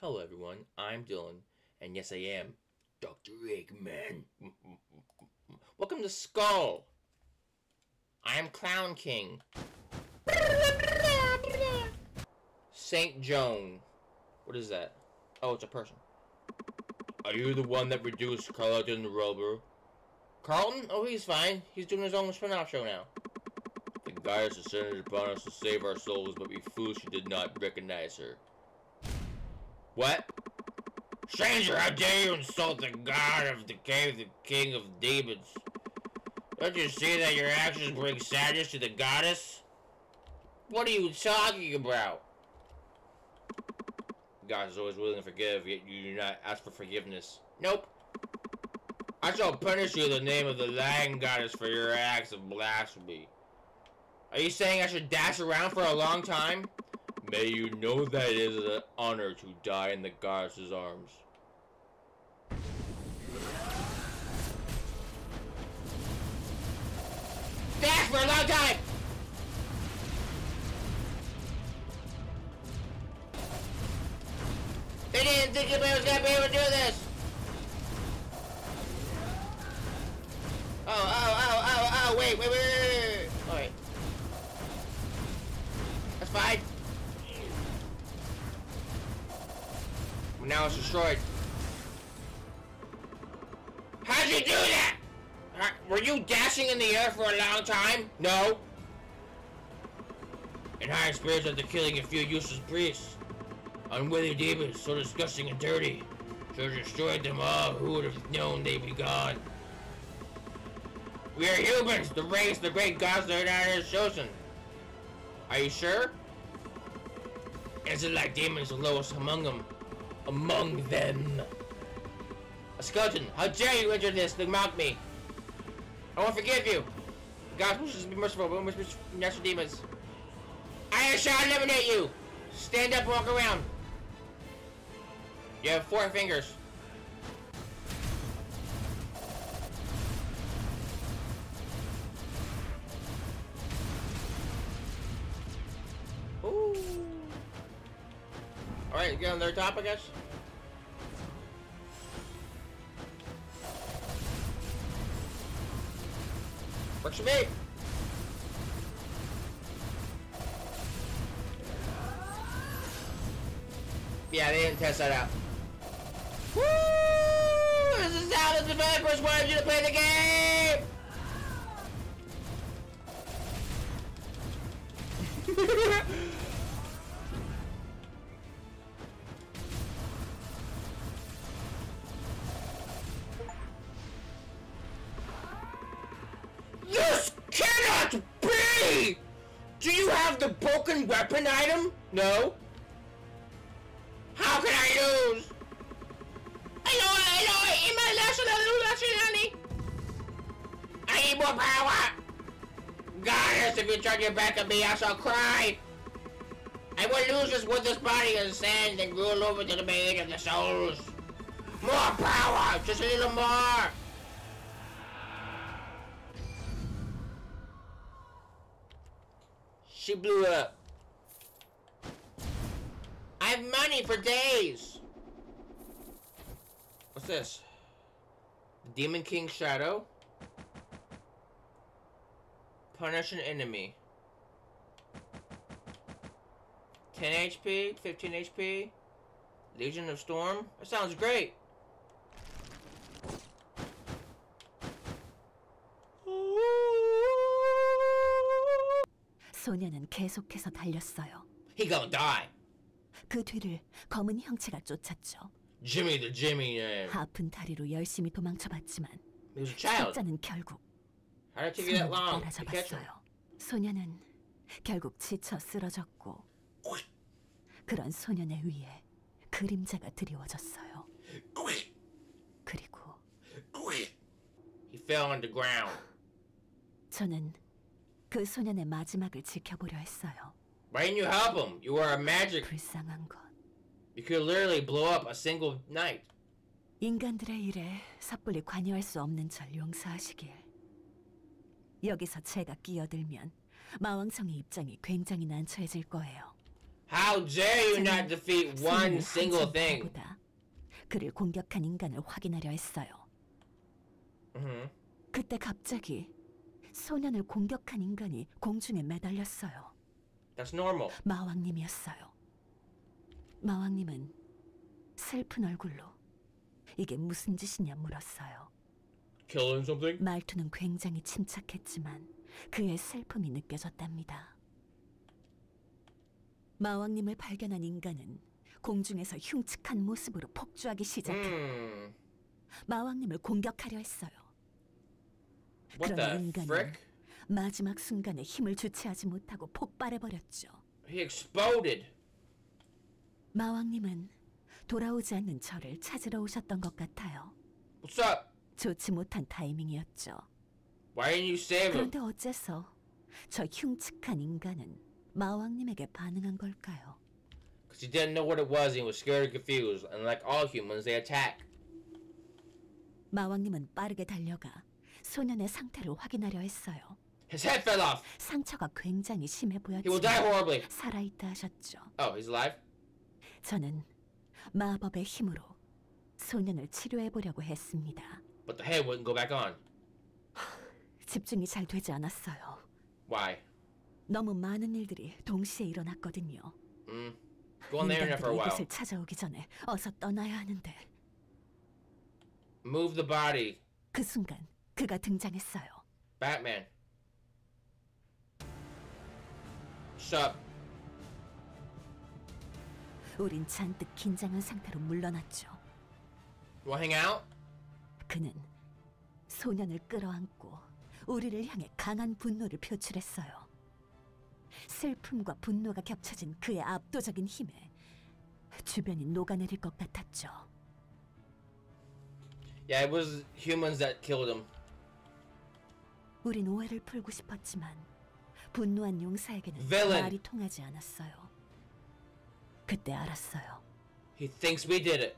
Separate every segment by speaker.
Speaker 1: Hello, everyone. I'm Dylan, and yes, I am Dr. Eggman. Welcome to Skul. I am Clown King. Saint Joan. What is that? Oh, it's a person. Are you the one that reduced Carlton to Rubber? Carlton? Oh, he's fine. He's doing his own spin-off show now. The goddess descended upon us to save our souls, but we foolish did not recognize her. What? Stranger, how dare you insult the god of the cave, the king of demons? Don't you see that your actions bring sadness to the goddess? What are you talking about? God is always willing to forgive, yet you do not ask for forgiveness. Nope. I shall punish you in the name of the Lion Goddess for your acts of blasphemy. Are you saying I should dash around for a long time? May you know that it is an honor to die in the goddess's arms. Dash for a long time! They didn't think anybody was gonna be able to do this! Oh, oh, oh, oh, oh, wait, wait, wait, wait, wait, wait. Alright. That's fine. Now it's destroyed. How'd you do that? Were you dashing in the air for a long time? No. And high spirits after killing a few useless priests. Unworthy demons, so disgusting and dirty. Should have destroyed them all. Who would have known they'd be gone? We are humans, the race, the great gods that are chosen. Are you sure? Is it like demons the lowest among them? Among them. A skeleton, how dare you enter this to mock me? I won't forgive you. God wishes to be merciful, but must natural demons. I shall eliminate you. Stand up and walk around. You have four fingers. Ooh. Alright, get on their top, I guess. Works for me. Yeah, they didn't test that out. Woo! This is how the developers wanted you to play the game! Do the broken weapon item? No. How can I lose? Hello, hello, in my national I need more power! Goddess, if you turn your back on me, I shall cry! I will lose this worthless body of sand and roll over to the maid of the souls. More power! Just a little more! She blew up. I have money for days. What's this? Demon King Shadow. Punish an enemy. 10 HP, 15 HP. Legion of Storm. That sounds great.
Speaker 2: 소녀는 계속해서 달렸어요.
Speaker 1: He gonna die.
Speaker 2: 그 뒤를 검은 형체가 쫓았죠.
Speaker 1: Jimmy the Jimmy name.
Speaker 2: 아픈 다리로 열심히 도망쳐봤지만. 사자는 결국? 따라잡았어요. 소녀는 결국 지쳐 쓰러졌고 그런 소년의 위에 그림자가 드리워졌어요. 그리고
Speaker 1: He fell on the ground.
Speaker 2: 저는 그 소년의 마지막을 지켜보려 했어요.
Speaker 1: Why didn't you help him? You were a magic.
Speaker 2: 불쌍한 것.
Speaker 1: You could literally blow up a single night.
Speaker 2: 인간들의 일에 섣불리 관여할 수 없는 절 용서하시길. 여기서 제가 끼어들면 마왕성의 입장이 굉장히 난처해질 거예요.
Speaker 1: How dare you not defeat one single thing?
Speaker 2: 그를 공격한 인간을 확인하려 했어요.
Speaker 1: hmm
Speaker 2: 그때 갑자기 소년을 공격한 인간이 공중에 매달렸어요.
Speaker 1: That's normal.
Speaker 2: 마왕님이었어요. 마왕님은 슬픈 얼굴로 이게 무슨 짓이냐 물었어요.
Speaker 1: Killing something?
Speaker 2: 말투는 굉장히 침착했지만 그의 슬픔이 느껴졌답니다. 마왕님을 발견한 인간은 공중에서 흉측한 모습으로 폭주하기 시작해
Speaker 1: Hmm.
Speaker 2: 마왕님을 공격하려 했어요.
Speaker 1: What
Speaker 2: 그러나
Speaker 1: the
Speaker 2: 인간은
Speaker 1: frick?
Speaker 2: 마지막 순간에 힘을 주체하지 못하고 폭발해 버렸죠.
Speaker 1: He exploded.
Speaker 2: 마왕님은 돌아오지 않는 저를 찾으러 오셨던 것 같아요.
Speaker 1: What's up?
Speaker 2: 좋지 못한 타이밍이었죠.
Speaker 1: Why didn't you save him?
Speaker 2: 그런데 어째서 저 흉측한 인간은 마왕님에게 반응한 걸까요?
Speaker 1: Because he didn't know what it was and he was scared and confused. And like all humans, they attack.
Speaker 2: 마왕님은 빠르게 달려가 소년의 상태를 확인하려 했어요.
Speaker 1: His head fell off.
Speaker 2: 상처가 굉장히 심해
Speaker 1: He will die
Speaker 2: 보였지만
Speaker 1: horribly.
Speaker 2: 살아있다 하셨죠.
Speaker 1: Oh, he's alive?
Speaker 2: 저는 마법의 힘으로 소년을 치료해 보려고 했습니다.
Speaker 1: But the head wouldn't go back on.
Speaker 2: 집중이 잘 되지 않았어요.
Speaker 1: Why?
Speaker 2: 너무 많은 일들이 동시에 일어났거든요.
Speaker 1: Hmm. Go on the internet for a
Speaker 2: 인간들이
Speaker 1: while.
Speaker 2: 이곳을 찾아오기 전에 어서 떠나야 하는데
Speaker 1: Move the body.
Speaker 2: 그 순간 그가 등장했어요.
Speaker 1: Batman. Shut up.
Speaker 2: 우린 잔뜩 긴장한 상태로 물러났죠.
Speaker 1: You wanna hang out?
Speaker 2: 그는 소년을 끌어안고 우리를 향해 강한 분노를 표출했어요. 슬픔과 분노가 겹쳐진 그의 압도적인 힘에 주변이 녹아내릴 것 같았죠.
Speaker 1: Yeah, it was humans that killed him.
Speaker 2: 우린 오해를 풀고 싶었지만 분노한 용사에게는
Speaker 1: Villain.
Speaker 2: 말이 통하지 않았어요. 그때 알았어요.
Speaker 1: He thinks we did it.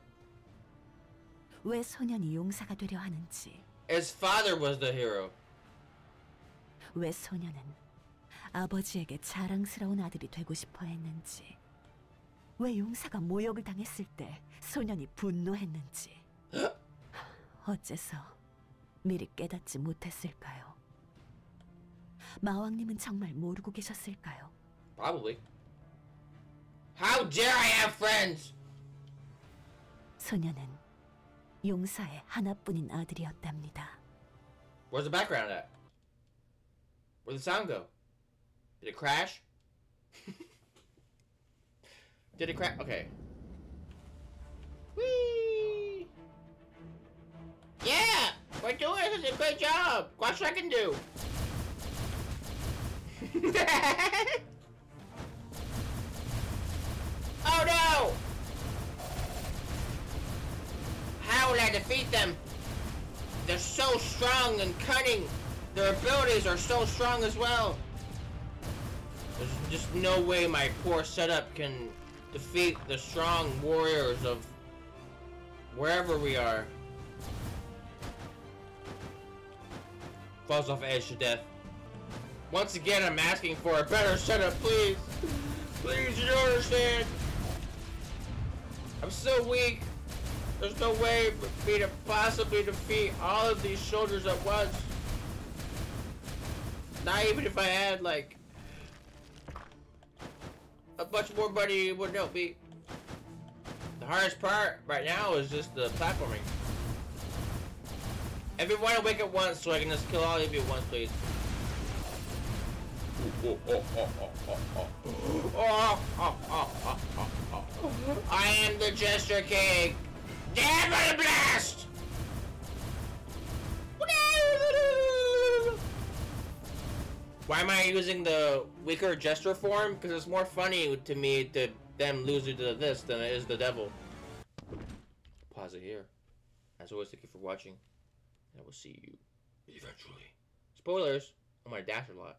Speaker 2: 왜 소년이 용사가 되려 하는지,
Speaker 1: His father was the hero.
Speaker 2: 왜 소년은 아버지에게 자랑스러운 아들이 되고 싶어 했는지, 왜 용사가 모욕을 당했을 때 소년이 분노했는지, 어째서 미리 깨닫지 못했을까요? 마왕님은 정말 모르고 계셨을까요?
Speaker 1: Probably. How dare I have friends?
Speaker 2: 소년은 용사의 하나뿐인 아들이었답니다.
Speaker 1: Where's the background at? Where'd the sound go? Did it crash? Did it crash? Okay. Whee! Yeah! We're doing this a great job! Watch what I can do! oh no! How will I defeat them? They're so strong and cunning. Their abilities are so strong as well. There's just no way my poor setup can defeat the strong warriors of wherever we are. Falls off edge to death. Once again, I'm asking for a better setup, please. Please, you don't understand. I'm so weak. There's no way for me to possibly defeat all of these soldiers at once. Not even if I had, like, a bunch more money, wouldn't help me. The hardest part right now is just the platforming. Everyone awake at once so I can just kill all of you at once, please. I am the Jester King. Devil Blast! Why am I using the weaker Jester form? Because it's more funny to me to them losing to this than it is the devil. Pause it here. As always, thank you for watching. And I will see you eventually. Spoilers! I'm gonna dash a lot.